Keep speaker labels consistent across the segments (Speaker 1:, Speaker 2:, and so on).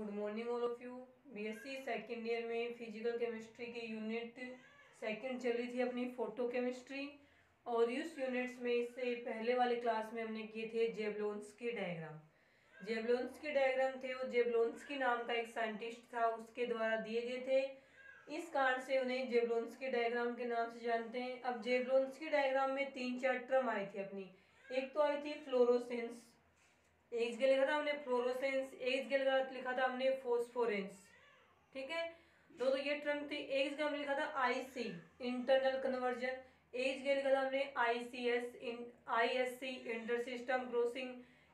Speaker 1: Good morning all of you BSc second year में physical chemistry की unit second चली थी अपनी फ़ोटो केमिस्ट्री और इस यूनिट्स में इससे पहले वाले क्लास में हमने किए थे जेबलोन्स के डायग्राम जेबलोन्स के डायग्राम थे वो जेबलोन्स की नाम का एक साइंटिस्ट था, उसके द्वारा दिए गए थे। इस कारण से उन्हें जेबलोन्स के डायग्राम के नाम से जानते हैं। अब जेबलोन्स के डायग्राम में तीन चार टर्म आई थी अपनी। एक तो आई थी फ्लोरोसेंस एक जगह लिखा था हमने फ्लोरोसेंस एक जगह लिखा था हमने फोस्फोरेंस। ठीक है? दो तो ये टर्म थी एक जगह हमने लिखा था आईसी इंटरनल कन्वर्जन एक जगह लिखा था हमने I C S in I S C inter system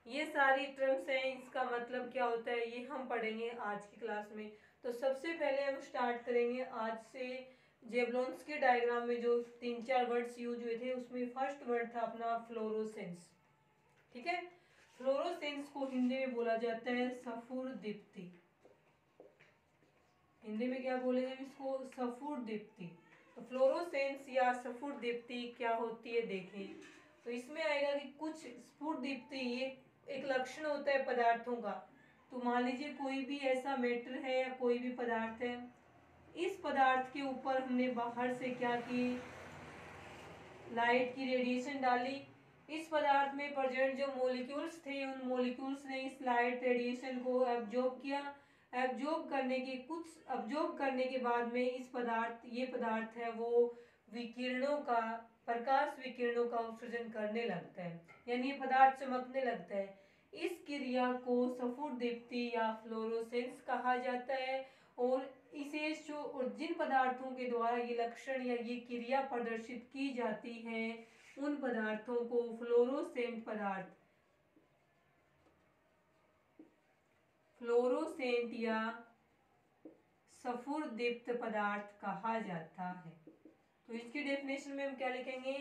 Speaker 1: ये सारी टर्म्स हैं, इसका मतलब क्या होता है, ये हम पढ़ेंगे आज की क्लास में। तो सबसे पहले हम स्टार्ट करेंगे आज से जेबलोन्स के डायग्राम में जो तीन चार वर्ड्स यूज़ हुए थे, उसमें फ़र्स्ट वर्ड था अपना फ्लोरोसेंस ठीक है? फ्लोरोसेंस को हिंदी में बोला जाता है सफुर दीप्ति हिंदी में क्या बोलेंगे इसको? सफुर दीप्ति तो फ्लोरोसेंस या सफुर दीप्ति क्या होती है देखें। तो इसमें आएगा कि कुछ स्फुर दीप्ति ये एक लक्षण होता है पदार्थों का। तो मान लीजिए कोई भी ऐसा मेटर है या कोई भी पदार्थ है, इस पदार्थ के ऊपर हमने बाहर से क्या की? लाइट की रेडिएशन डाली इस पदार्थ में प्रेजेंट जो मोलिक्यूल्स थे, उन मोलिक्यूल्स ने इस लाइट रेडिएशन को एब्जॉर्ब किया। एब्जॉर्ब करने के कुछ एब्जॉर्ब करने के बाद में इस पदार्थ, ये पदार्थ है वो विकिरणों का, प्रकाश विकिरणों का उत्सर्जन करने लगता है। यानी ये पदार्थ चमकने लगता है। इस क्रिया को सफुर दीप्ति या फ्लोरोसेंस कहा जाता है और इसे जो और जिन पदार्थों के द्वारा ये लक्षण या ये क्रिया प्रदर्शित की जाती है उन पदार्थों को फ्लोरोसेंट पदार्थ, फ्लोरोसेंट या सफुरदीप्त पदार्थ कहा जाता है। तो इसकी डेफिनेशन में हम क्या लिखेंगे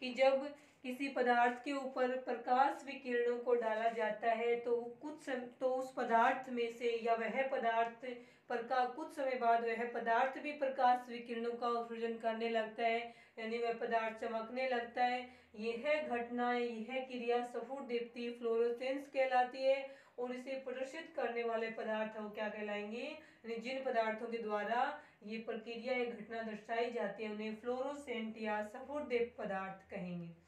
Speaker 1: कि जब किसी पदार्थ के ऊपर प्रकाश विकिरणों को डाला जाता है तो कुछ सम, तो उस पदार्थ में से या वह पदार्थ प्रकाश कुछ समय बाद वह पदार्थ भी प्रकाश विकिरणों का उत्सर्जन करने लगता है यानी वह पदार्थ चमकने लगता है। यह घटना यह क्रिया सफुर दीप्ति फ्लोरोसेंस कहलाती है और इसे प्रदर्शित करने वाले पदार्थ वो क्या कहलाएँगे? यानी जिन पदार्थों के द्वारा ये प्रक्रिया या घटना दर्शाई जाती है उन्हें फ्लोरोसेंट या दीप पदार्थ कहेंगे।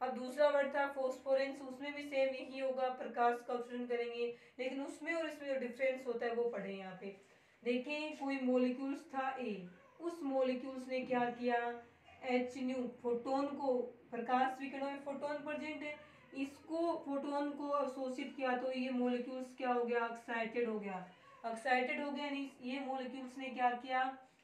Speaker 1: अब दूसरा वर्ड था फोस्फोरेंस उसमें भी सेम यही होगा, प्रकाश का उत्सर्जन करेंगे, लेकिन उसमें और इसमें जो डिफरेंस होता है वो पढ़े यहाँ पे। देखें, कोई मोलिक्यूल्स था ए उस मोलिक्यूल्स ने क्या किया? एच न्यू फोटोन को, प्रकाश विकिरणों में फोटोन प्रेजेंट है। इसको फोटोन को अवशोषित किया तो ये मोलिक्यूल्स क्या हो गया? एक्साइटेड हो गया। एक्साइटेड हो गया, यानी ये मोलिक्यूल्स ने क्या किया?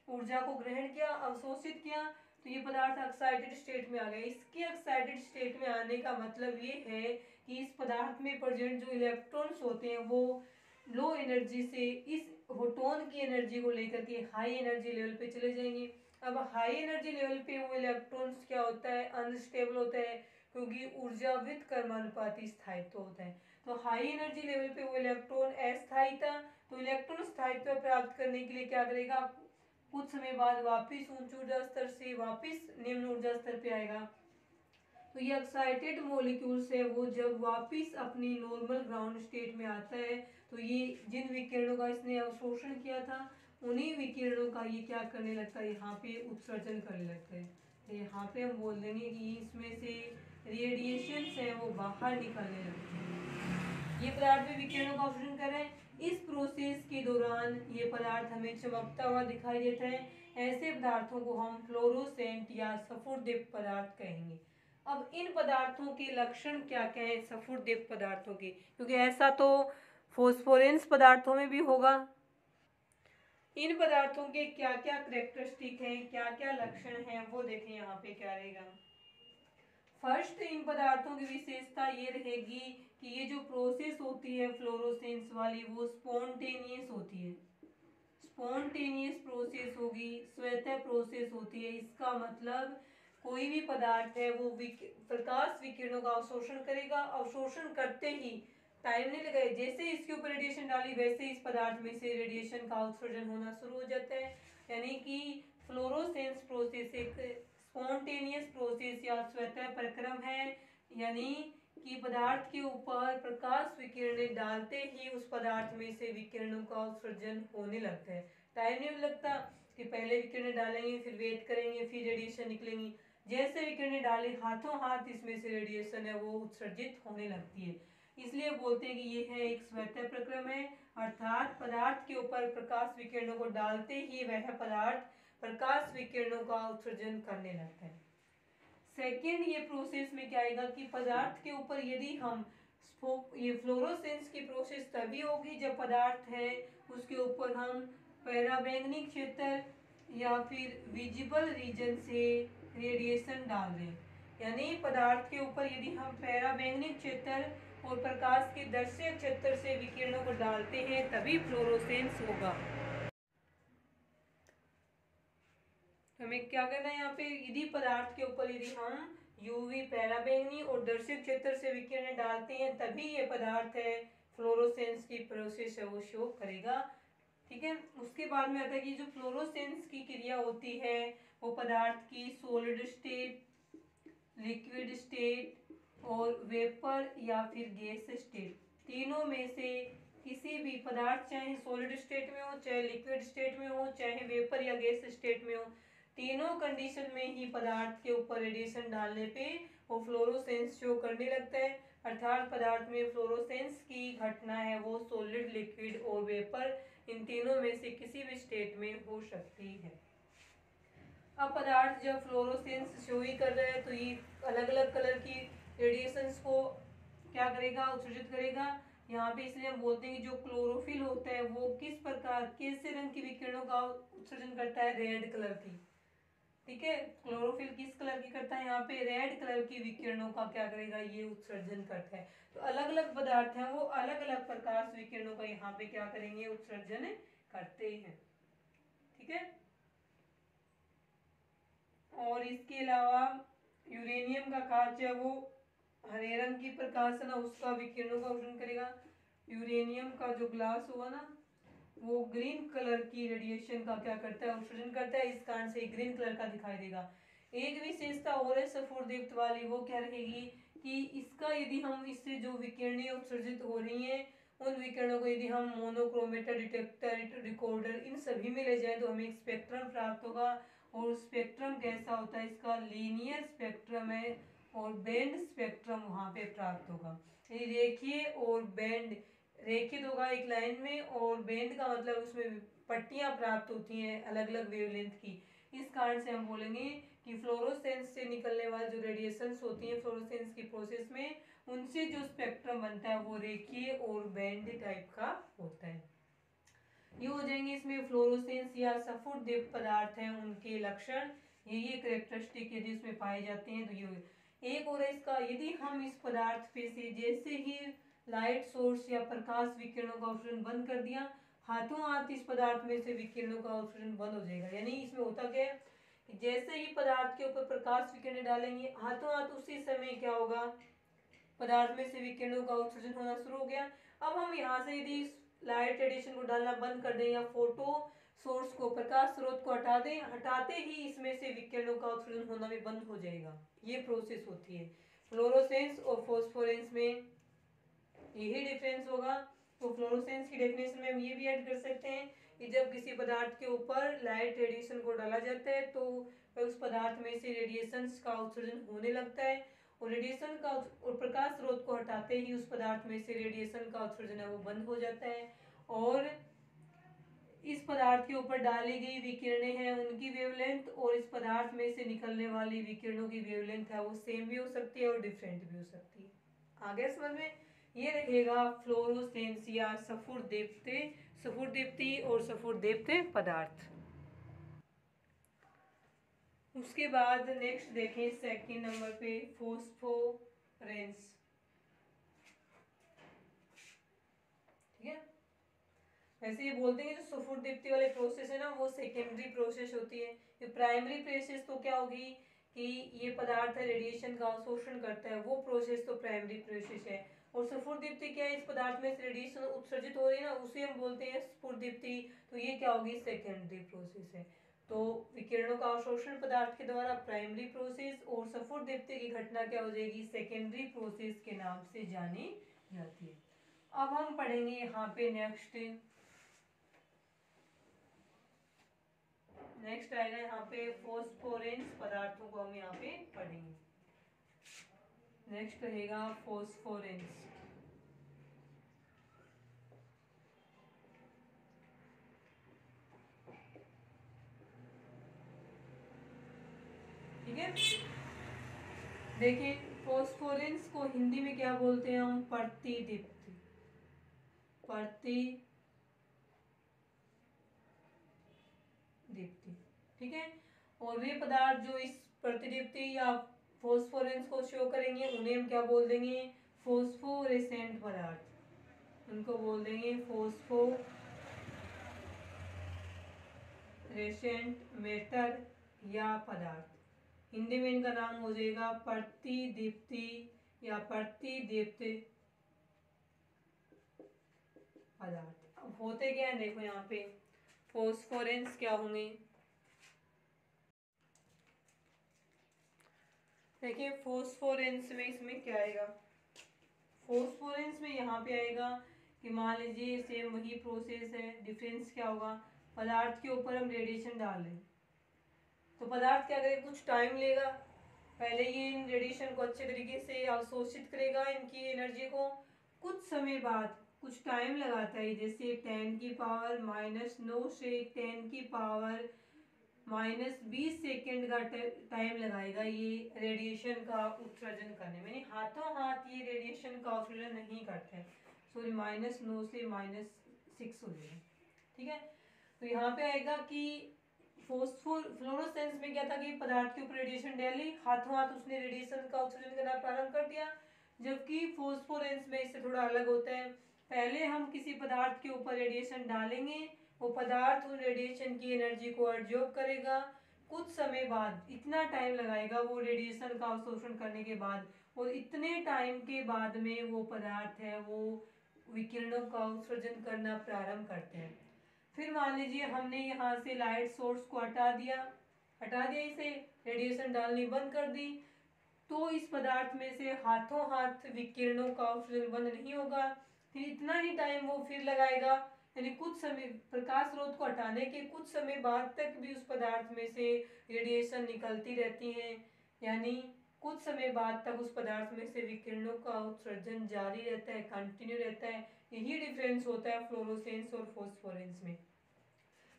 Speaker 1: ऊर्जा को ग्रहण किया अवशोषित किया। तो ये पदार्थ एक्साइटेड स्टेट में आ गया इसके एक्साइटेड स्टेट में आने का मतलब ये है कि इस पदार्थ में प्रेजेंट जो इलेक्ट्रॉन्स होते हैं, वो लो एनर्जी से इस होटोन की एनर्जी को लेकर के हाई एनर्जी लेवल पे चले जाएँगे। अब हाई एनर्जी लेवल पे वो इलेक्ट्रॉन्स क्या होता है? अनस्टेबल होता है, क्योंकि ऊर्जा विद कर्मानुपाती स्थायित्व होता है। तो हाई एनर्जी लेवल पे वो इलेक्ट्रॉन अस्थायी था। तो इलेक्ट्रॉन स्थायित्व प्राप्त करने के लिए क्या करेगा? कुछ समय बाद वापिस उच्च ऊर्जा स्तर से वापिस निम्न ऊर्जा स्तर पे आएगा। तो ये एक्साइटेड मोलिक्यूल्स है वो जब वापिस अपनी नॉर्मल ग्राउंड स्टेट में आता है तो ये जिन विकिरणों का इसने अवशोषण किया था, उन्हीं विकिरणों का ये क्या करने लगता है? यहाँ पे उत्सर्जन करने लगता है। तो यहाँ पे हम बोल देंगे कि इसमें से रेडिएशन है वो बाहर निकलने लगते हैं। ये में विकिरणों का अवशोषण कर इस प्रोसेस के दौरान ये पदार्थ हमें चमकता हुआ दिखाई देता है। ऐसे पदार्थों को हम फ्लोरोसेंट या सफुरदीप पदार्थ कहेंगे। अब इन पदार्थों के लक्षण क्या क्या है सफुरदीप पदार्थों के? क्योंकि ऐसा तो फोस्फोरेंस पदार्थों में भी होगा। इन पदार्थों के क्या क्या करेक्टरिस्टिक हैं क्या क्या लक्षण हैं, वो देखें यहाँ पे क्या रहेगा। फ़र्स्ट इन पदार्थों की विशेषता ये रहेगी कि ये जो प्रोसेस होती है फ्लोरोसेंस वाली वो स्पॉन्टेनियस होती है। स्पॉन्टेनियस प्रोसेस होगी स्वतः प्रोसेस होती है। इसका मतलब कोई भी पदार्थ है वो विक, प्रकाश विकिरणों का अवशोषण करेगा। अवशोषण करते ही टाइम नहीं लगाए। जैसे इसके ऊपर रेडिएशन डाली वैसे इस पदार्थ में से रेडिएशन का उत्सर्जन होना शुरू हो जाता है। यानी कि फ्लोरोसेंस प्रोसेस एक स्पॉन्टेनियस प्रोसेस या स्वतः प्रक्रम है। यानी कि पदार्थ के ऊपर प्रकाश विकिरण डालते ही उस पदार्थ में से विकिरणों का उत्सर्जन होने लगता है। टाइम नहीं लगता कि पहले विकिरण डालेंगे, फिर वेट करेंगे, फिर रेडिएशन निकलेंगी। जैसे विकिरण डाले, हाथों हाथ इसमें से रेडिएशन है, वो उत्सर्जित होने लगती है। इसलिए बोलते हैं कि ये है एक स्वतः प्रक्रम है, अर्थात पदार्थ के ऊपर प्रकाश विकिरणों को डालते ही वह पदार्थ प्रकाश विकिरणों का उत्सर्जन करने लगता है। सेकेंड ये प्रोसेस में क्या आएगा कि पदार्थ के ऊपर यदि हम ये फ्लोरोसेंस की प्रोसेस तभी होगी जब पदार्थ है, उसके ऊपर हम पैराबैंगनी क्षेत्र या फिर विजिबल रीजन से रेडिएशन डाल दें। यानी पदार्थ के ऊपर यदि हम पैराबैंगनी क्षेत्र और प्रकाश के दर्शक क्षेत्र से विकिरणों को डालते हैं, तभी फ्लोरोसेंस होगा। हमें क्या करना है यहाँ पे? यदि पदार्थ के ऊपर यदि हम यूवी पैराबैंगनी और दर्शक क्षेत्र से विकिरण डालते हैं, तभी ये पदार्थ है फ्लोरोसेंस की प्रोसेस है, वो शो करेगा। ठीक है? उसके बाद में आता है कि जो फ्लोरोसेंस की क्रिया होती है, वो पदार्थ की सोलिड स्टेट लिक्विड स्टेट और वेपर या फिर गैस स्टेट तीनों में से किसी भी पदार्थ, चाहे सॉलिड स्टेट में हो, चाहे लिक्विड स्टेट में हो, चाहे वेपर या गैस स्टेट में हो तीनों कंडीशन में ही पदार्थ के ऊपर रेडिएशन डालने पे वो फ्लोरोसेंस शो करने लगता है। अर्थात पदार्थ में फ्लोरोसेंस की घटना है, वो सॉलिड लिक्विड और वेपर इन तीनों में से किसी भी स्टेट में हो सकती है। अब पदार्थ जब फ्लोरोसेंस शो ही कर रहा है तो ये अलग अलग कलर की रेडिएशंस को क्या करेगा? उत्सर्जित करेगा। यहाँ पे इसलिए हम बोलते हैं कि जो क्लोरोफिल होता है, वो किस प्रकार, कैसे रंग की विकिरणों का उत्सर्जन करता है? रेड कलर की। ठीक है? क्लोरोफिल किस कलर की करता है? यहाँ पे रेड कलर की विकिरणों का क्या करेगा? ये उत्सर्जन करता है। तो अलग अलग पदार्थ हैं, वो अलग अलग प्रकाश विकिरणों का यहाँ पे क्या करेंगे? उत्सर्जन करते हैं। ठीक है? और इसके अलावा यूरेनियम का कांच है, वो हरे रंग की प्रकाश है ना, उसका विकिरणों का उत्सर्जन करेगा। यूरेनियम का जो ग्लास होगा ना वो ग्रीन कलर की रेडिएशन का क्या करता है उत्सर्जन करता है, इस कारण से ग्रीन कलर का दिखाई देगा। एक विशेषता और है, सफुरदीप्त वाली, वो क्या रहेगी कि इसका यदि हम इससे जो विकिरणें उत्सर्जित हो रही हैं, उन विकिरणों को यदि हम मोनोक्रोमेटर डिटेक्टर रिकॉर्डर इन सभी में ले जाएँ तो हमें एक स्पेक्ट्रम प्राप्त होगा और स्पेक्ट्रम कैसा होता है, इसका लीनियर स्पेक्ट्रम है और बैंड स्पेक्ट्रम वहाँ पे प्राप्त होगा। रेखीय और बैंड रेखित होगा एक लाइन में और बैंड का मतलब उसमें पट्टियाँ प्राप्त होती हैं अलग अलग वेवलेंथ की। इस कारण से हम बोलेंगे कि फ्लोरोसेंस से निकलने वाली जो रेडिएशंस होती हैं फ्लोरोसेंस की प्रोसेस में, उनसे जो स्पेक्ट्रम बनता है, वो रेखीय और बैंड टाइप का होता है। ये हो जाएँगे इसमें फ्लोरोसेंस या सफुट पदार्थ हैं, उनके लक्षण। ये ये करेक्टरिस्टिक यदि उसमें पाए जाते हैं तो ये एक और इसका, यदि हम इस पदार्थ पे से जैसे ही लाइट सोर्स या प्रकाश विकिरणों का उत्सर्जन बंद कर दिया। हाथों हाथ इस पदार्थ में से विकिरणों का उत्सर्जन बंद हो जाएगा। यानी इसमें होता क्या है जैसे ही पदार्थ के ऊपर प्रकाश विकिरण डालेंगे, हाथों हाथ उसी समय क्या होगा? पदार्थ में से विकिरणों का उत्सर्जन होना शुरू हो गया। अब हम यहाँ से यदि लाइट रेडिएशन को डालना बंद कर दें या फ़ोटो सोर्स को, प्रकाश स्रोत को हटा दें, हटाते ही इसमें से विकिरणों का उत्सर्जन होना भी बंद हो जाएगा। ये प्रोसेस होती है। फ्लोरोसेंस और फोस्फोरेंस में यही डिफरेंस होगा। तो फ्लोरोसेंस की डेफिनेशन में हम ये भी ऐड कर सकते हैं कि जब किसी पदार्थ के ऊपर लाइट रेडिएशन को डाला जाता है तो उस पदार्थ में से रेडिएशन का उत्सर्जन होने लगता है। और रेडिएशन का और प्रकाश स्रोत को हटाते ही उस पदार्थ में से रेडिएशन का उत्सर्जन है, वो बंद हो जाता है। और इस पदार्थ के ऊपर डाली गई विकिरणें हैं, उनकी वेवलेंथ और इस पदार्थ में से निकलने वाली विकिरणों की वेवलेंथ है, वो सेम भी हो सकती है और डिफरेंट भी हो सकती है। आगे समझ में? ये रहेगा फ्लोरोसेंस या सफुर देवते सफुर देवती और सफुर देवते पदार्थ। उसके बाद नेक्स्ट देखें सेकंड नंबर पे फोस्फोरेंस ठीक है? वैसे ये बोलते हैं जो सफुर दीप्ति वाले प्रोसेस है ना, वो सेकेंडरी प्रोसेस होती है। ये प्राइमरी प्रोसेस तो क्या होगी कि ये पदार्थ रेडिएशन का अवशोषण करता है, वो प्रोसेस तो प्राइमरी प्रोसेस है। और स्फुरदीप्ति क्या है? इस पदार्थ में रेडिएशन उत्सर्जित हो रही है ना, उसे हम बोलते हैं स्फुरदीप्ति। तो ये क्या होगी? सेकेंडरी प्रोसेस है। तो विकिरणों का अवशोषण पदार्थ के द्वारा प्राइमरी प्रोसेस और सफुर दीप्ति की घटना क्या हो जाएगी? सेकेंडरी प्रोसेस के नाम से जानी जाती है। अब हम पढ़ेंगे यहाँ पे नेक्स्ट नेक्स्ट आएगा यहाँ पे फोस्फोरेंस पदार्थों को हम यहाँ पे पढ़ेंगे। नेक्स्ट रहेगा फोस्फोरेंस ठीक है? देखिए फोस्फोरेंस को हिंदी में क्या बोलते हैं हम? प्रतिदीप्ति। प्रति दीप्ति ठीक है? और वे पदार्थ जो इस प्रतिदीप्ति या फोस्फोरेंस को शो करेंगे, उन्हें हम क्या बोल देंगे? फोस्फोरेसेंट पदार्थ। उनको बोल देंगे फोस्फो रेसेंट मेटर या पदार्थ। हिंदी में इनका नाम हो जाएगा प्रतिदीप्ति या प्रतिदीप्त पदार्थ। होते क्या है? देखो यहाँ पे फोस्फोरेंस क्या होंगे? देखिए फोस्फोरेंस में इसमें क्या आएगा? फोस्फोरेंस में यहाँ पे आएगा कि मान लीजिए सेम वही प्रोसेस है डिफरेंस क्या होगा? पदार्थ के ऊपर हम रेडिएशन डाल रहे हैं तो पदार्थ क्या करेगा कुछ टाइम लेगा, पहले ये इन रेडिएशन को अच्छे तरीके से अवशोषित करेगा, इनकी एनर्जी को। कुछ समय बाद, कुछ टाइम लगाता है, जैसे टेन की पावर माइनस नौ से टेन की पावर माइनस बीस सेकेंड का टाइम लगाएगा ये रेडिएशन का उत्सर्जन करने में। हाथों हाथ ये रेडिएशन का उत्सर्जन नहीं करते। सॉरी माइनस नौ से माइनस सिक्स हो जाएगा। ठीक है? तो यहाँ पे आएगा कि फोस्फोर फ्लोरोसेंस में क्या था कि पदार्थ के ऊपर रेडिएशन डाली हाथों हाथ उसने रेडिएशन का उत्सर्जन करना प्रारंभ कर दिया। जबकि फोस्फोरेंस में इससे थोड़ा अलग होता है। पहले हम किसी पदार्थ के ऊपर रेडिएशन डालेंगे वो पदार्थ उन रेडिएशन की एनर्जी को एब्जॉर्ब करेगा। कुछ समय बाद, इतना टाइम लगाएगा वो रेडिएशन का अवशोषण करने के बाद और इतने टाइम के बाद में वो पदार्थ है, वो विकिरणों का उत्सर्जन करना प्रारंभ करते हैं। फिर मान लीजिए हमने यहाँ से लाइट सोर्स को हटा दिया। हटा दिया इसे रेडिएशन डालनी बंद कर दी। तो इस पदार्थ में से हाथों हाथ विकिरणों का उत्सर्जन बंद नहीं होगा। फिर इतना ही टाइम वो फिर लगाएगा। यानी कुछ समय प्रकाश स्रोत को हटाने के कुछ समय बाद तक भी उस पदार्थ में से रेडिएशन निकलती रहती है। यानी कुछ समय बाद तक उस पदार्थ में से विकिरणों का उत्सर्जन जारी रहता है कंटिन्यू रहता है। यही डिफरेंस होता है फ्लोरोसेंस और फोस्फोरेंस में।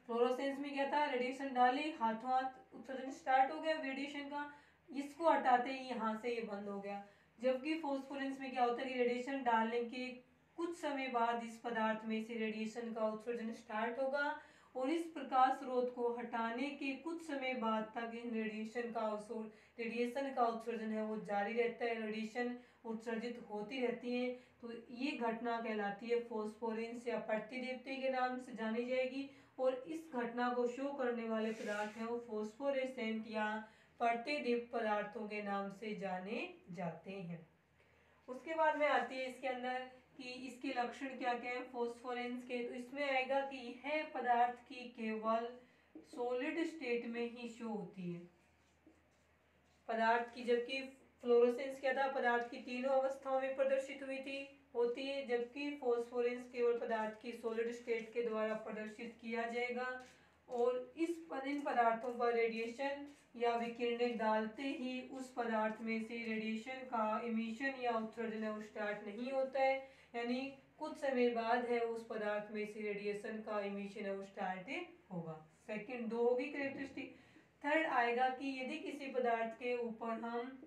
Speaker 1: फ्लोरोसेंस में क्या था? रेडिएशन डाली, हाथों हाथ उत्सर्जन स्टार्ट हो गया रेडिएशन का। इसको हटाते ही यहाँ से ये बंद हो गया। जबकि फोस्फोरेंस में क्या होता है कि रेडिएशन डालने के कुछ समय बाद इस पदार्थ में से रेडिएशन का उत्सर्जन स्टार्ट होगा और इस प्रकाश स्रोत को हटाने के कुछ समय बाद तक इन रेडिएशन का रेडिएशन का उत्सर्जन है वो जारी रहता है। रेडिएशन उत्सर्जित होती रहती है। तो ये घटना कहलाती है फोस्फोरेंस या प्रतिदीप्ति के नाम से जानी जाएगी और इस घटना को शो करने वाले पदार्थ हैं वो फोस्फोरेसेंट या प्रतिदीप पदार्थों के नाम से जाने जाते हैं। उसके बाद में आती है इसके अंदर। कि इसके लक्षण क्या क्या है? फोस्फोरेंस के। तो इसमें आएगा कि यह पदार्थ की केवल सॉलिड स्टेट में ही शो होती है। पदार्थ की जबकि फ्लोरोसेंस क्या था? पदार्थ की तीनों अवस्थाओं में प्रदर्शित हुई थी, होती है, जबकि फोस्फोरेंस केवल पदार्थ की सॉलिड स्टेट के द्वारा प्रदर्शित किया जाएगा। और इस इन पदार्थों पर रेडिएशन या विकिरण डालते ही उस पदार्थ में से रेडिएशन का इमिशन या उत्सर्जन स्टार्ट नहीं होता है। यानी कुछ समय बाद है उस पदार्थ में से रेडिएशन का इमिशन है वो स्टार्ट होगा। सेकंड दो होगी करेक्टरिस्टिक थर्ड आएगा कि यदि किसी पदार्थ के ऊपर हम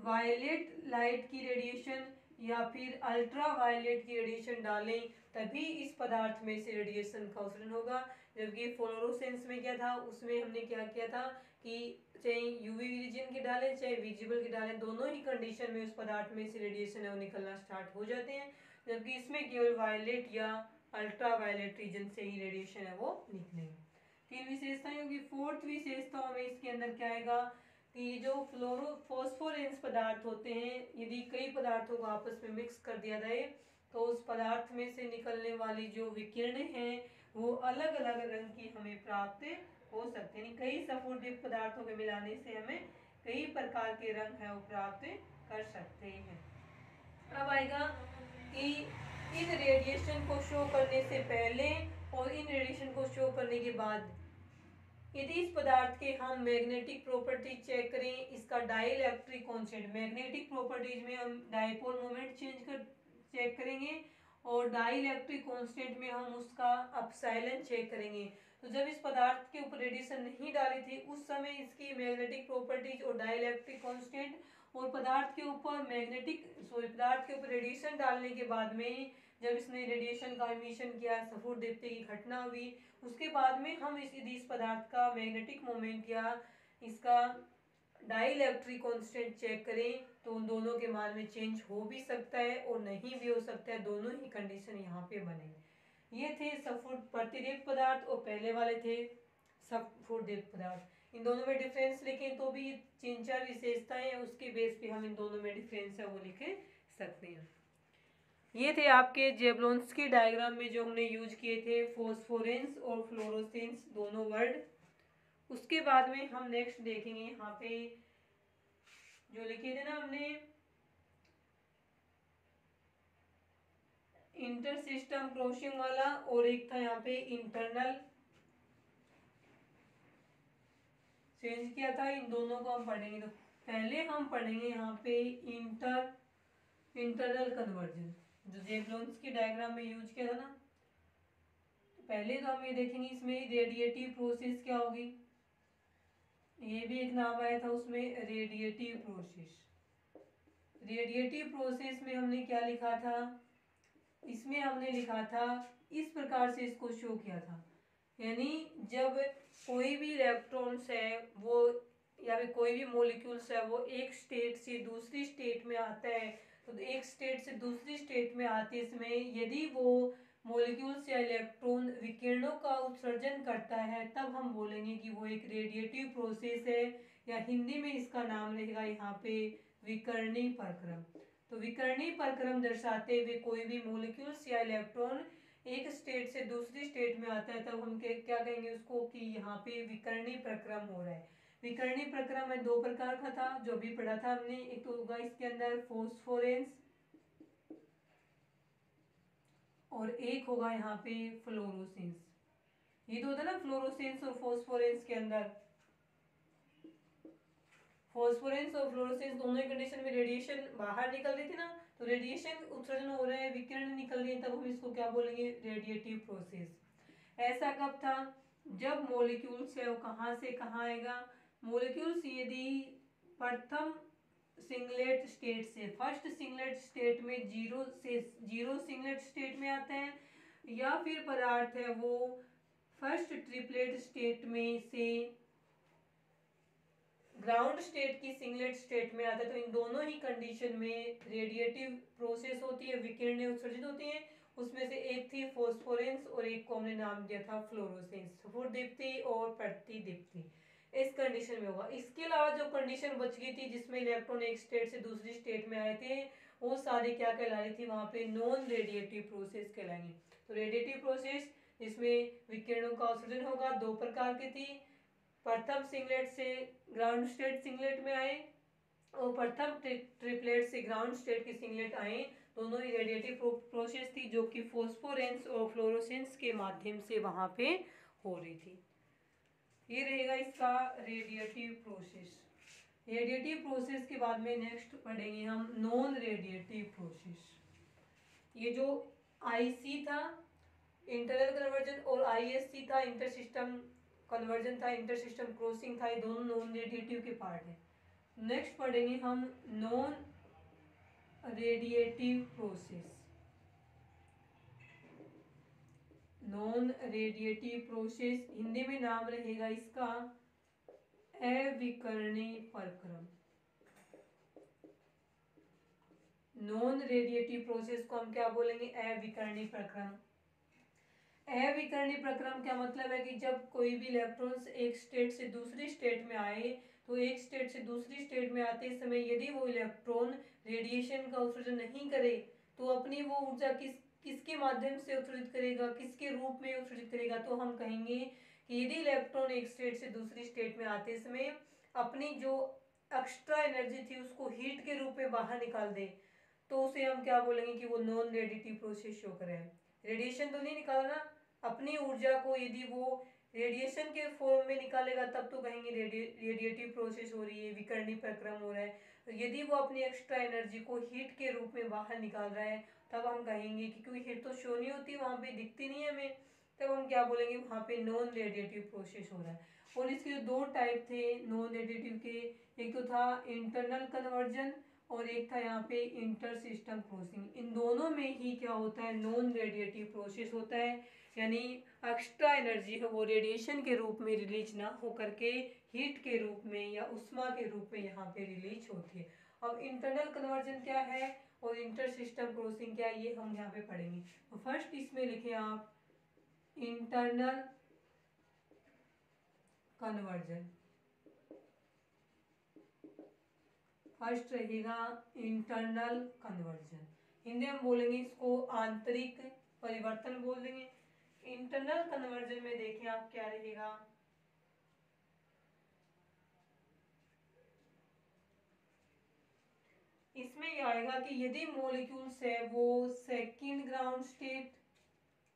Speaker 1: वायलेट लाइट की रेडिएशन या फिर अल्ट्रा वायलेट की रेडिएशन डालें, तभी इस पदार्थ में से रेडिएशन का उत्सर्जन होगा। जबकि फ्लोरोसेंस में क्या था? उसमें हमने क्या किया था कि चाहे यूवी रीजन के डालें, चाहे विजिबल के डालें, दोनों ही कंडीशन में उस पदार्थ में से रेडिएशन है, वो निकलना स्टार्ट हो जाते हैं। जबकि इसमें केवल वायलेट या अल्ट्रा वायलेट रीजन से ही रेडिएशन है, वो निकलेंगे तीन विशेषताएँ होगी। फोर्थ विशेषताओं में इसके अंदर क्या आएगा कि जो फ्लोरो फॉस्फोरेंस पदार्थ होते हैं, यदि कई पदार्थों को आपस में मिक्स कर दिया जाए तो उस पदार्थ में से निकलने वाली जो विकिरण हैं वो अलग अलग रंग की हमें प्राप्त हो सकते हैं। कई सफुरदीप पदार्थों के मिलाने से हमें कई प्रकार के रंग है, वो प्राप्त कर सकते हैं। अब आएगा कि इन रेडिएशन को शो करने से पहले और इन रेडिएशन को शो करने के बाद यदि इस पदार्थ के हम मैग्नेटिक प्रॉपर्टीज़ चेक करें, इसका डाइलेक्ट्रिक कॉन्सेंट मैग्नेटिक प्रॉपर्टीज़ में हम डाइपोल मोमेंट चेंज कर चेक करेंगे और डाइलेक्ट्रिक कॉन्स्टेंट में हम उसका अपसाइलन चेक करेंगे। तो जब इस पदार्थ के ऊपर रेडिएशन नहीं डाली थी, उस समय इसकी मैग्नेटिक प्रॉपर्टीज़ और डाइलेक्ट्रिक कॉन्स्टेंट और पदार्थ के ऊपर मैग्नेटिक सॉरी पदार्थ के ऊपर रेडिएशन डालने के बाद में जब इसने रेडिएशन का इमिशन किया सफुर देवते की घटना हुई, उसके बाद में हम इस, यदि इस पदार्थ का मैग्नेटिक मोमेंट या इसका डाई इलेक्ट्रिक कॉन्स्टेंट चेक करें तो उन दोनों के मान में चेंज हो भी सकता है और नहीं भी हो सकता है, दोनों ही कंडीशन यहाँ पे बने। ये थे सफुट प्रतिदेव पदार्थ और पहले वाले थे सफुरदेव पदार्थ। इन दोनों में डिफरेंस लिखें तो भी तीन चार विशेषताएँ उसके बेस पे हम इन दोनों में डिफरेंस है, वो लिख सकते हैं। ये थे आपके जेबलोन्स के डायग्राम में जो हमने यूज़ किए थे फोस्फोरेंस और फ्लोरोसेंस दोनों वर्ड उसके बाद में हम नेक्स्ट देखेंगे यहाँ पे जो लिखे थे ना हमने इंटर सिस्टम क्रॉसिंग वाला, और एक था यहाँ पे इंटरनल चेंज किया था, इन दोनों को हम पढ़ेंगे तो पहले हम पढ़ेंगे यहाँ पे इंटर इंटरनल कन्वर्जन जो जेबलोन्स की डायग्राम में यूज़ किया था ना तो पहले तो हम ये देखेंगे इसमें रेडिएटिव प्रोसेस क्या होगी। ये भी एक नाम आया था उसमें रेडिएटिव प्रोसेस रेडिएटिव प्रोसेस में हमने क्या लिखा था? इसमें हमने लिखा था, इस प्रकार से इसको शो किया था। यानी जब कोई भी इलेक्ट्रॉन्स है, वो, या फिर कोई भी मोलिक्यूल्स है, वो एक स्टेट से दूसरी स्टेट में आता है तो एक स्टेट से दूसरी स्टेट में आते समय यदि वो मोलिक्यूल्स या इलेक्ट्रॉन विकिरणों का उत्सर्जन करता है, तब हम बोलेंगे कि वो एक रेडिएटिव प्रोसेस है, या हिंदी में इसका नाम रहेगा यहाँ पे विकर्णी प्रक्रम। तो विकर्णी प्रक्रम दर्शाते हुए कोई भी मोलिक्यूल्स या इलेक्ट्रॉन एक स्टेट से दूसरी स्टेट में आता है, तब हम क्या कहेंगे उसको कि यहाँ पे विकर्णी प्रक्रम हो रहा है। विकर्णी प्रक्रम में दो प्रकार का था, जो भी पढ़ा था हमने, एक तो होगा इसके अंदर फोस्फोरेंस और एक होगा यहाँ पे फ्लोरोसेंस ये तो होता है ना फ्लोरोसेंस और फोस्फोरेंस के अंदर. फोस्फोरेंस और फ्लोरोसेंस दोनों ही कंडीशन में रेडिएशन बाहर निकल रही थी ना तो रेडिएशन उत्सर्जन हो रहा है, विकिरण निकल रही है, तब हम इसको क्या बोलेंगे? रेडिएटिव प्रोसेस ऐसा कब था? जब मोलिक्यूल्स है वो कहाँ से कहाँ आएगा? मोलिक्यूल्स यदि प्रथम सिंगलेट स्टेट से, फ़र्स्ट सिंगलेट स्टेट में ज़ीरो से, ज़ीरो सिंगलेट स्टेट में आते हैं, या फिर पदार्थ है वो फ़र्स्ट ट्रिपलेट स्टेट में से ग्राउंड स्टेट की सिंगलेट स्टेट में आता है तो इन दोनों ही कंडीशन में रेडिएटिव प्रोसेस होती है, विकिरणें उत्सर्जित होती हैं, उसमें से एक थी फोस्फोरेंस और एक को हमने नाम दिया था फ्लोरोसेंस दीप्ति और दीप्ति इस कंडीशन में होगा इसके अलावा जो कंडीशन बच गई थी, जिसमें इलेक्ट्रॉन एक स्टेट से दूसरी स्टेट में आए थे, वो सारी क्या कहला रही थी? वहाँ पे नॉन रेडिएटिव प्रोसेस कहलाएँगे। तो रेडिएटिव प्रोसेस जिसमें विकिरणों का उत्सर्जन होगा, दो प्रकार की थी। प्रथम सिंगलेट से ग्राउंड स्टेट सिंगलेट में आए, और प्रथम ट्रिपलेट से ग्राउंड स्टेट की सिंगलेट आए। दोनों ही रेडिएटिव प्रोसेस थी, जो कि फोस्फोरेंस और फ्लोरोसेंस के माध्यम से वहाँ पे हो रही थी। ये रहेगा इसका रेडिएटिव प्रोसेस रेडिएटिव प्रोसेस के बाद में नेक्स्ट पढ़ेंगे हम नॉन रेडिएटिव प्रोसेस ये जो आईसी था इंटरनल कन्वर्जन और आईएससी था इंटर सिस्टम कन्वर्जन था इंटर सिस्टम क्रॉसिंग था, ये दोनों नॉन रेडिएटिव के पार्ट हैं. नेक्स्ट पढ़ेंगे हम non radiative process non radiative process Hindi में नाम रहेगा इसका अविकरणी प्रक्रम। नॉन रेडिएटिव प्रोसेस को हम क्या बोलेंगे? अविकरणी प्रक्रम। अविकरणी प्रक्रम क्या मतलब है कि जब कोई भी इलेक्ट्रॉन्स एक स्टेट से दूसरी स्टेट में आए तो एक स्टेट से दूसरी स्टेट में आते समय यदि वो इलेक्ट्रॉन रेडिएशन का उत्सर्जन नहीं करे तो अपनी वो ऊर्जा किस किसके माध्यम से उत्सर्जित करेगा, किसके रूप में उत्सर्जित करेगा? तो हम कहेंगे कि यदि इलेक्ट्रॉन एक स्टेट से दूसरी स्टेट में आते समय अपनी जो एक्स्ट्रा एनर्जी थी उसको हीट के रूप में बाहर निकाल दे तो उसे हम क्या बोलेंगे कि वो नॉन रेडिटिव प्रोसेस शो करे। रेडिएशन तो नहीं निकालना। अपनी ऊर्जा को यदि वो रेडिएशन के फॉर्म में निकालेगा, तब तो कहेंगे रेडिएटिव प्रोसेस हो रही है, विकर्णी प्रक्रम हो रहा है। यदि वो अपनी एक्स्ट्रा एनर्जी को हीट के रूप में बाहर निकाल रहा है तब हम कहेंगे कि क्योंकि हीट तो शो नहीं होती, वहाँ पे दिखती नहीं है हमें। तब हम क्या बोलेंगे, वहाँ पे नॉन रेडिएटिव प्रोसेस हो रहा है। और इसके जो दो टाइप थे नॉन रेडिएटिव के, एक तो था इंटरनल कन्वर्जन और एक था यहाँ पे इंटर सिस्टम क्रॉसिंग इन दोनों में ही क्या होता है नॉन रेडिएटिव प्रोसेस होता है। यानी एक्स्ट्रा एनर्जी है, वो रेडिएशन के रूप में रिलीज़ ना हो करके हीट के रूप में या उष्मा के रूप में यहाँ पे रिलीज़ होती है। अब इंटरनल कन्वर्जन क्या है? और इंटर सिस्टम क्रॉसिंग क्या है, ये हम यहाँ पे पढ़ेंगे। तो फ़र्स्ट इसमें लिखे आप इंटरनल कन्वर्जन फ़र्स्ट रहेगा इंटरनल कन्वर्जन हिंदी हम बोलेंगे इसको आंतरिक परिवर्तन बोल देंगे। इंटरनल कन्वर्जन में देखें आप क्या रहेगा। इसमें यह आएगा कि यदि मोलिक्यूल्स है वो सेकंड ग्राउंड स्टेट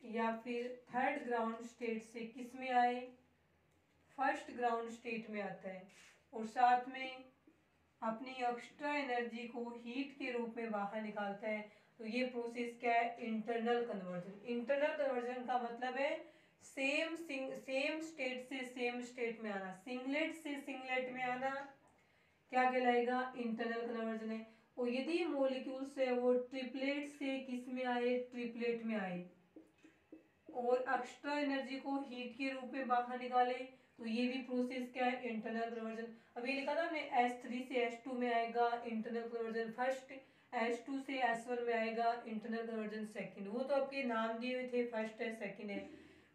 Speaker 1: या फिर थर्ड ग्राउंड स्टेट से किसमें आए? फ़र्स्ट ग्राउंड स्टेट में आता है। और साथ में अपनी एक्स्ट्रा एनर्जी को हीट के रूप में बाहर निकालता है। तो ये प्रोसेस क्या है? इंटरनल कन्वर्जन इंटरनल कन्वर्जन का मतलब है सेम सेम स्टेट से सेम स्टेट में आना। सिंगलेट से सिंगलेट में आना। क्या कहलाएगा? इंटरनल कन्वर्जन है। और यदि मोलिक्यूल्स है वो ट्रिपलेट से किसमें आए? ट्रिपलेट में आए। और एक्स्ट्रा एनर्जी को हीट के रूप में बाहर निकाले तो ये भी प्रोसेस क्या है? इंटरनल कन्वर्जन अभी लिखा था हमने एस थ्री से एस टू में आएगा internal conversion first S two से एस वन में आएगा इंटरनल कन्वर्जन सेकंड वो तो आपके नाम दिए हुए थे फ़र्स्ट है सेकंड है।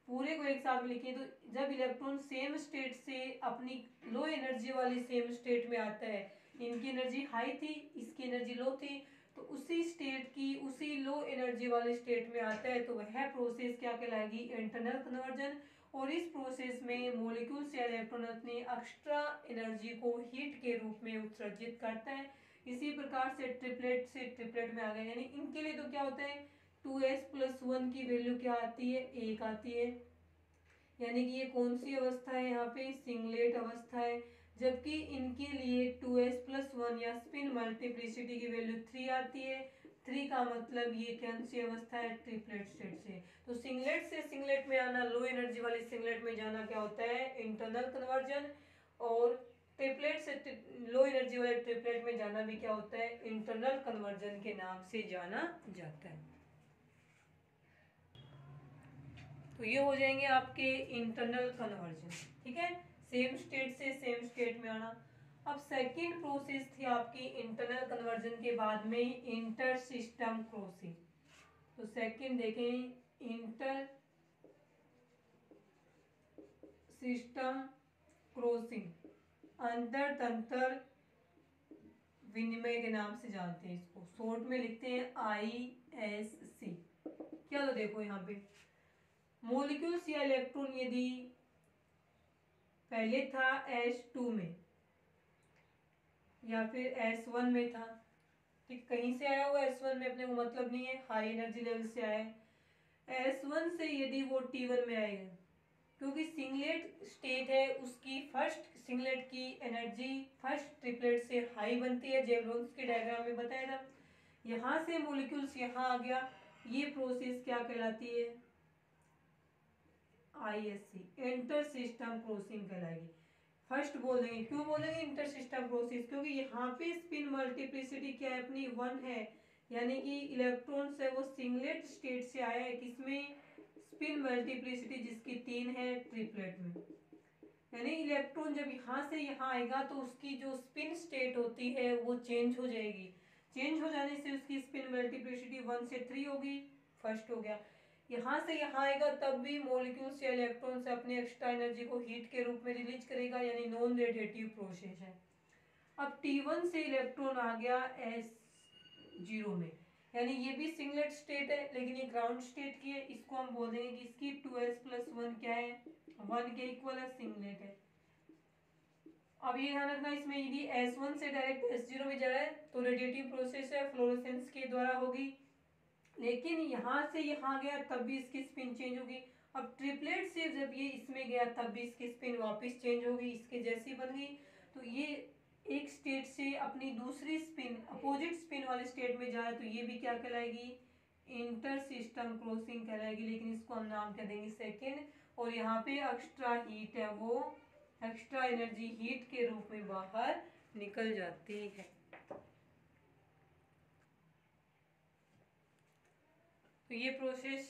Speaker 1: पूरे को एक साथ लिखिए तो जब इलेक्ट्रॉन सेम स्टेट से अपनी लो एनर्जी वाली सेम स्टेट में आता है इनकी एनर्जी हाई थी, इसकी एनर्जी लो थी तो उसी स्टेट की, उसी लो एनर्जी वाले स्टेट में आता है तो वह प्रोसेस क्या कहलाएगी? इंटरनल कन्वर्जन और इस प्रोसेस में मोलिक्यूल्स या इलेक्ट्रॉन अपनी एक्स्ट्रा एनर्जी को हीट के रूप में उत्सर्जित करता है। इसी प्रकार से ट्रिपलेट से ट्रिपलेट में आ गए, यानी इनके लिए तो क्या होता है? टू एस प्लस वन की वैल्यू क्या आती है? एक आती है। यानी कि ये कौन सी अवस्था है यहाँ पे? सिंगलेट अवस्था है। जबकि इनके लिए टू एस प्लस वन या स्पिन मल्टीप्लिसिटी की वैल्यू थ्री आती है। थ्री का मतलब ये कौन सी अवस्था है ट्रिपलेट स्टेट से। तो सिंगलेट से सिंगलेट में आना लो एनर्जी वाली सिंगलेट में जाना क्या होता है? इंटरनल कन्वर्जन और ट्रिपलेट से लो एनर्जी वाले ट्रिपलेट में जाना भी क्या होता है? इंटरनल कन्वर्जन के नाम से जाना जाता है। तो ये हो जाएँगे आपके इंटरनल कन्वर्जन ठीक है? सेम स्टेट से सेम स्टेट में आना। अब सेकेंड प्रोसेस थी आपकी इंटरनल कन्वर्जन के बाद में इंटर सिस्टम क्रॉसिंग तो सेकेंड देखें इंटर सिस्टम क्रॉसिंग अंतर तंत्र विनिमय के नाम से जानते हैं इसको। शॉर्ट में लिखते हैं आई एस सी क्या तो देखो यहाँ पे। मोलिक्यूल्स या इलेक्ट्रॉन यदि पहले था एस टू में, या फिर एस वन में था। ठीक, कहीं से आया हुआ एस वन में, अपने को मतलब नहीं है हाई एनर्जी लेवल से आया है। एस वन से यदि वो टी वन में आएगा क्योंकि सिंगलेट स्टेट है, उसकी फ़र्स्ट सिंगलेट की एनर्जी फ़र्स्ट ट्रिपलेट से हाई बनती है जेवलॉन्स के डायग्राम में बताया था। यहाँ से मोलिक्यूल्स यहाँ आ गया, ये प्रोसेस क्या कहलाती है? I S C inter system crossing कहलाएगी। फ़र्स्ट बोल देंगे, क्यों बोलेंगे इंटर सिस्टम प्रोसेस क्योंकि यहाँ पे स्पिन मल्टीप्लिसिटी क्या है? अपनी वन है। यानी कि इलेक्ट्रॉन्स है, वो सिंगलेट स्टेट से आया है, किसमें? स्पिन मल्टीप्लिसिटी जिसकी तीन है ट्रिपलेट में। यानी इलेक्ट्रॉन जब यहाँ से यहाँ आएगा तो उसकी जो स्पिन स्टेट होती है, वो चेंज हो जाएगी। चेंज हो जाने से उसकी स्पिन मल्टीप्लिसिटी वन से थ्री होगी। फ़र्स्ट हो गया। यहाँ से यहाँ आएगा, तब भी मोलिक्यूल्स या इलेक्ट्रॉन से अपनी एक्स्ट्रा एनर्जी को हीट के रूप में रिलीज़ करेगा, यानी नॉन रेडिएटिव प्रोसेस है। अब T1 से इलेक्ट्रॉन आ गया एस ज़ीरो में। यानी ये भी सिंगलेट स्टेट है, लेकिन ये ग्राउंड स्टेट की है। इसको हम बोल देंगे कि इसकी टू एस प्लस वन क्या है? वन के इक्वल है सिंगलेट है। अब ये ध्यान रखना, इसमें यदि एस वन से डायरेक्ट एस ज़ीरो में जा रहा है तो रेडिएटिव प्रोसेस है फ्लोरोसेंस के द्वारा होगी। लेकिन यहाँ से यहाँ गया, तब भी इसकी स्पिन चेंज होगी। अब ट्रिपलेट से जब ये इसमें गया, तब भी इसकी स्पिन वापस चेंज होगी, इसके जैसी बन गई। तो ये एक स्टेट से अपनी दूसरी स्पिन अपोजिट स्पिन वाले स्टेट में जाए तो ये भी क्या कहलाएगी? इंटर सिस्टम क्रॉसिंग कहलाएगी, लेकिन इसको हम नाम कह देंगे? सेकेंड और यहाँ पे एक्स्ट्रा हीट है वो एक्स्ट्रा एनर्जी हीट के रूप में बाहर निकल जाती है। तो ये process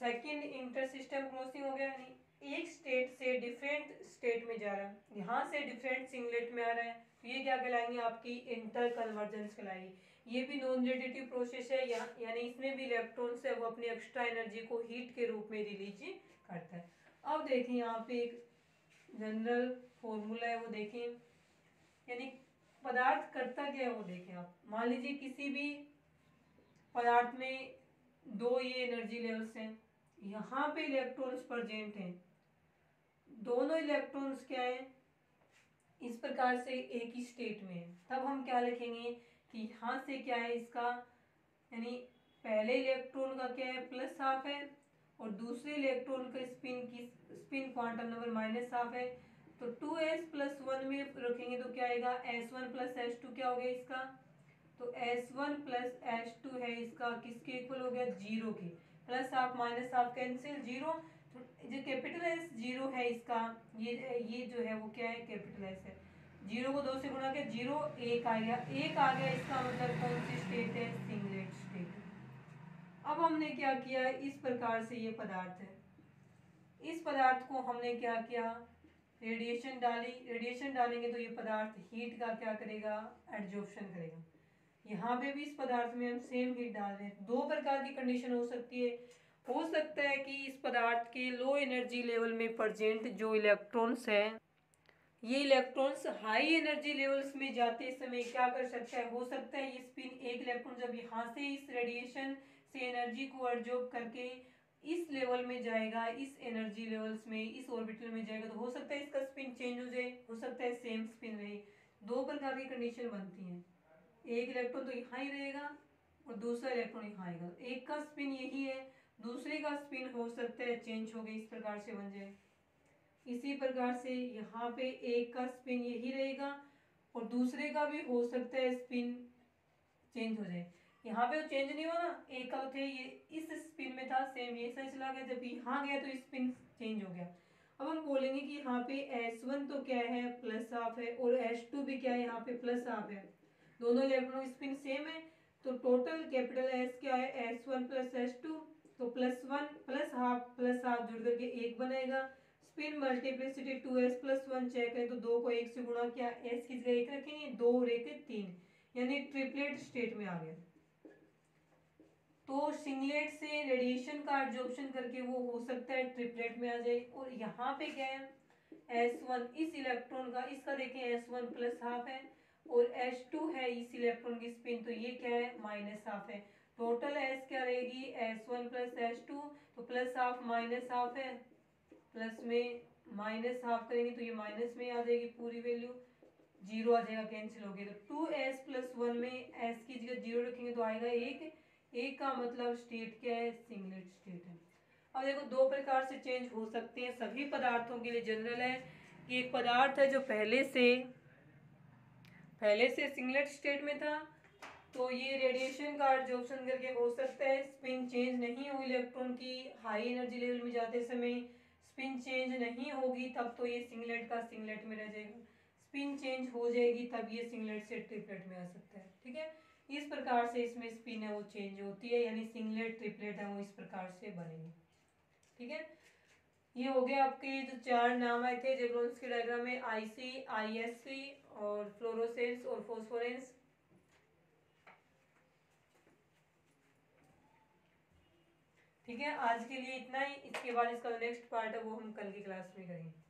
Speaker 1: second inter system crossing हो गया यानी एक स्टेट से डिफरेंट स्टेट में जा रहा है। यहाँ से डिफरेंट सिंगलेट में आ रहा है। तो ये क्या कहलाएँगे? आपकी इंटर कन्वर्जेंस कहलाएगी। ये भी नॉन रेडिटिव प्रोसेस है। या, यानी इसमें भी इलेक्ट्रॉन्स है वो अपनी एक्स्ट्रा एनर्जी को हीट के रूप में रिलीज़ करता है। अब देखें यहाँ पे एक जनरल फॉर्मूला है वो देखें यानी पदार्थ करता क्या है वो देखें आप। मान लीजिए किसी भी पदार्थ में दो ये एनर्जी लेवल्स हैं, यहाँ पे इलेक्ट्रॉन्स प्रजेंट हैं। दोनों इलेक्ट्रॉन्स क्या है? इस प्रकार से एक ही स्टेट में है। तब हम क्या लिखेंगे कि यहाँ से क्या है इसका? यानी पहले इलेक्ट्रॉन का क्या है? प्लस हाफ़ है, और दूसरे इलेक्ट्रॉन का स्पिन की spin quantum number minus half है। तो टू एस प्लस वन में रखेंगे तो क्या आएगा? S one plus S two क्या हो गया इसका? तो S one plus S two है इसका, किसके इक्वल हो गया? ज़ीरो के। Plus half minus half cancel zero जो कैपिटल एस ज़ीरो है इसका। ये ये जो है वो क्या है? कैपिटल एस है। ज़ीरो को दो से गुणा के ज़ीरो एक आ गया। एक आ गया इसका मतलब कौन सी स्टेट है? सिंगलेट स्टेट अब हमने क्या किया? इस प्रकार से ये पदार्थ है। इस पदार्थ को हमने क्या किया? रेडिएशन डाली। रेडिएशन डालेंगे तो ये पदार्थ हीट का क्या करेगा? एडजॉर्प्शन करेगा। यहाँ पे भी इस पदार्थ में हम सेम हीट डाल रहे हैं। दो प्रकार की कंडीशन हो सकती है। हो सकता है कि इस पदार्थ के लो एनर्जी लेवल में प्रजेंट जो इलेक्ट्रॉन्स हैं, ये इलेक्ट्रॉन्स हाई एनर्जी लेवल्स में जाते समय क्या कर सकता है? हो सकता है ये स्पिन एक इलेक्ट्रॉन जब यहाँ से इस रेडिएशन से एनर्जी को एब्जॉर्ब करके इस लेवल में जाएगा, इस एनर्जी लेवल्स में, इस ऑर्बिटल में जाएगा तो हो सकता है इसका स्पिन चेंज हो जाए, हो सकता है सेम स्पिन रहे। दो प्रकार की कंडीशन बनती हैं। एक इलेक्ट्रॉन तो यहाँ ही रहेगा और दूसरा इलेक्ट्रॉन यहाँ आएगा। एक का स्पिन यही है, दूसरे का स्पिन हो सकता है चेंज हो गई, इस प्रकार से बन जाए। इसी प्रकार से यहाँ पे एक का स्पिन यही रहेगा और दूसरे का भी हो सकता है स्पिन चेंज हो जाए। यहाँ पे तो चेंज नहीं हुआ ना, एक का थे ये, इस स्पिन में था सेम ये सही चला गया, जब यहाँ गया तो स्पिन चेंज हो गया। अब हम बोलेंगे कि यहाँ पे S1 तो क्या है प्लस हाफ़ है, और S2 भी क्या है, यहाँ पे प्लस हाफ़ है। दोनों इलेक्ट्रॉन स्पिन सेम है तो टोटल कैपिटल एस क्या है? S one plus S two तो plus one plus half plus half जुड़ करके एक बनेगा spin multiplicity two S plus one check करें तो दो को एक से गुणा किया एस की जगह एक रखेंगे? दो, और एक तीन, यानी ट्रिपलेट स्टेट में आ गया। तो सिंगलेट से रेडिएशन का एब्जॉर्प्शन करके वो हो सकता है ट्रिपलेट में आ जाए, और यहाँ पे क्या है? एस वन इस इलेक्ट्रॉन का, इसका देखें एस वन प्लस हाफ़ है। और टू है इस इलेक्ट्रॉन की स्पिन तो ये क्या है? माइनस हाफ़ है। टोटल एस क्या रहेगी? S one plus S two तो प्लस हाफ़ माइनस हाफ़ है। प्लस में माइनस हाफ़ करेंगे तो ये माइनस में आ जाएगी पूरी वैल्यू ज़ीरो आ जाएगा कैंसिल हो गया। तो टू एस प्लस वन में एस की जगह ज़ीरो रखेंगे तो आएगा एक। एक का मतलब स्टेट क्या है? सिंगलेट स्टेट है। अब देखो, दो प्रकार से चेंज हो सकते हैं। सभी पदार्थों के लिए जनरल है। कि एक पदार्थ है जो पहले से पहले से सिंगलेट स्टेट में था तो ये रेडिएशन का एब्जॉर्प्शन करके हो सकता है। स्पिन चेंज नहीं हो इलेक्ट्रॉन की हाई एनर्जी लेवल में जाते समय स्पिन चेंज नहीं होगी, तब तो ये सिंगलेट का सिंगलेट में रह जाएगा। स्पिन चेंज हो जाएगी, तब ये सिंगलेट से ट्रिपलेट में आ सकता है, ठीक है? इस प्रकार से इसमें स्पिन है, वो चेंज होती है, यानी सिंगलेट ट्रिपलेट है, वो इस प्रकार से बनेंगे, ठीक है? ये हो गया आपके जो चार नाम आए थे जेब्रोन्स के डायग्राम में आईसी आईएससी और फ्लोरोसेंस और फोस्फोरेंस ठीक है, आज के लिए इतना ही। इसके बाद इसका नेक्स्ट पार्ट है, वो हम कल की क्लास में करेंगे।